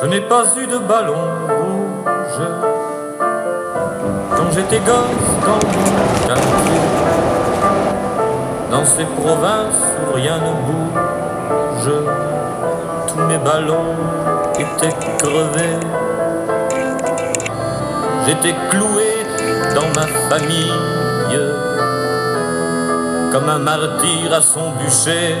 Je n'ai pas eu de ballon rouge quand j'étais gosse dans mon. Dans ces provinces où rien ne bouge, tous mes ballons étaient crevés. J'étais cloué dans ma famille comme un martyr à son bûcher